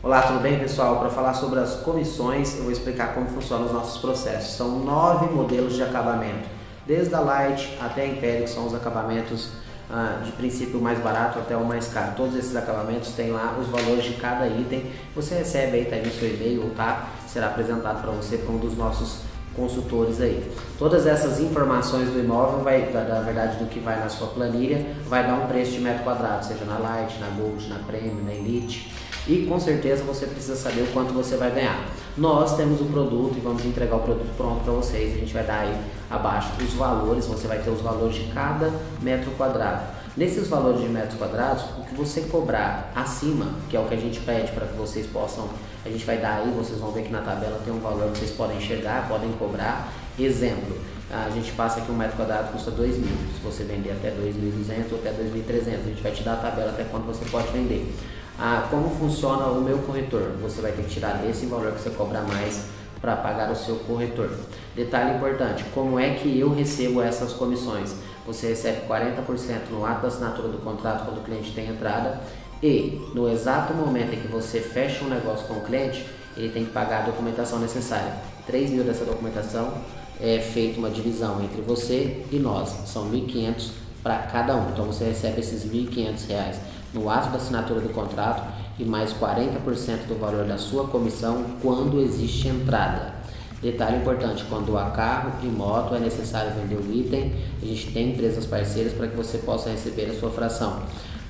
Olá, tudo bem pessoal? Para falar sobre as comissões, eu vou explicar como funcionam os nossos processos. São nove modelos de acabamento, desde a Light até a Império, que são os acabamentos ah, de princípio mais barato até o mais caro. Todos esses acabamentos têm lá os valores de cada item. Você recebe aí, tá aí no seu e-mail tá, será apresentado para você por um dos nossos consultores aí. Todas essas informações do imóvel, vai, da, da, verdade do que vai na sua planilha, vai dar um preço de metro quadrado, seja na Light, na Gold, na Premium, na Elite e com certeza você precisa saber o quanto você vai ganhar. Nós temos o produto e vamos entregar o produto pronto para vocês. A gente vai dar aí abaixo os valores, você vai ter os valores de cada metro quadrado. Nesses valores de metros quadrados, o que você cobrar acima, que é o que a gente pede para que vocês possam, a gente vai dar aí, vocês vão ver que na tabela tem um valor que vocês podem enxergar, podem cobrar. Exemplo, a gente passa aqui um metro quadrado custa 2 mil. Se você vender até 2.200 ou até 2.300, a gente vai te dar a tabela até quanto você pode vender. Ah, como funciona o meu corretor? Você vai ter que tirar desse valor que você cobra mais para pagar o seu corretor. Detalhe importante, como é que eu recebo essas comissões? Você recebe 40% no ato da assinatura do contrato quando o cliente tem entrada e no exato momento em que você fecha um negócio com o cliente, ele tem que pagar a documentação necessária. 3 mil dessa documentação é feita uma divisão entre você e nós, são 1.500 para cada um. Então você recebe esses R$ 1.500 no ato da assinatura do contrato e mais 40% do valor da sua comissão quando existe entrada. Detalhe importante, quando há carro e moto é necessário vender o item, a gente tem empresas parceiras para que você possa receber a sua fração.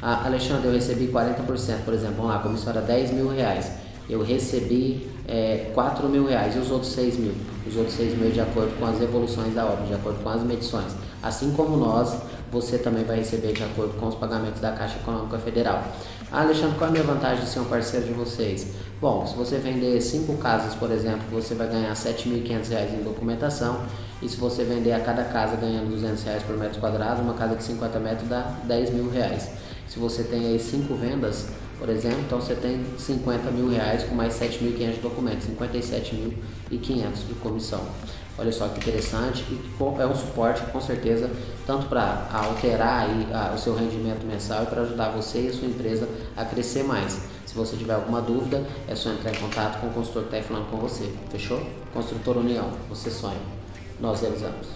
Ah, Alexandre, eu recebi 40%, por exemplo, vamos lá, a comissão era 10 mil reais eu recebi é, 4 mil reais e os outros 6 mil. Os outros 6 mil de acordo com as evoluções da obra, de acordo com as medições. Assim como nós, você também vai receber de acordo com os pagamentos da Caixa Econômica Federal. Ah, Alexandre, qual é a minha vantagem de ser um parceiro de vocês? Bom, se você vender 5 casas, por exemplo, você vai ganhar R$ 7.500 em documentação. E se você vender a cada casa ganhando 200 reais por metro quadrado, uma casa de 50 metros dá 10 mil reais. Se você tem aí 5 vendas, por exemplo, então você tem 50 mil reais com mais 7.500 de documentos, 57.500 de comissão. Olha só que interessante e é um suporte com certeza tanto para alterar aí, a, o seu rendimento mensal e para ajudar você e a sua empresa a crescer mais. Se você tiver alguma dúvida, é só entrar em contato com o consultor que está falando com você. Fechou? Construtor União, você sonha. Nós realizamos.